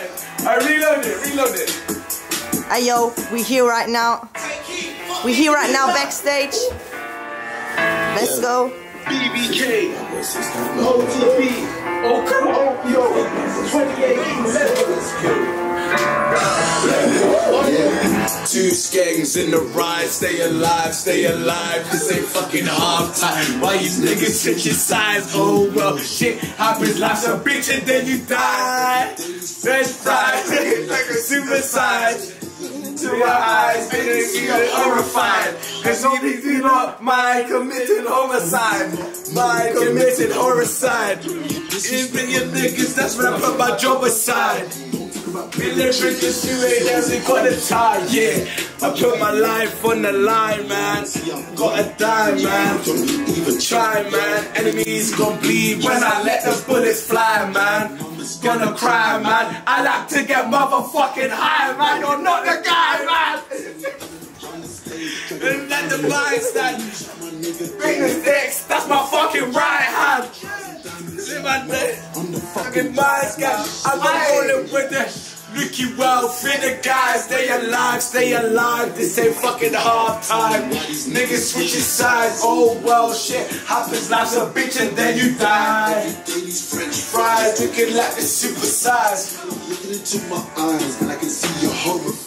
I reload it, reload it. Hey yo, we here right now. We here right now backstage. Let's go. BBK, OTB, oh come on, yo, 28 let's go. Two skanks in the ride, stay alive, stay alive. This ain't fucking half time. Why you niggas switch your sides? Oh well, shit happens, life's a bitch and then you die. Then die, like a suicide. To my eyes, then you get horrified. Cause only do not mind committing homicide. Mind committing homicide. Even your niggas, that's when I put my job aside. The bitches, you ain't ever gonna tie, yeah. I put my life on the line, man. Gotta die, man. Even try, man. Enemies gon' bleed when I let the bullets fly, man. Gonna cry, man. I like to get motherfucking high, man. You're not the guy, man. let the mind stand. Bring the sticks, that's my fucking right hand. See my name, fucking mind guy. I'm rolling with the. Ricky Wealth, in the guys, stay alive, stay alive. This ain't fucking hard time. Niggas switching sides, oh well, shit happens. Life's a bitch and then you die. These French fries, looking like the super size. Looking into my eyes, and I can see your horrified.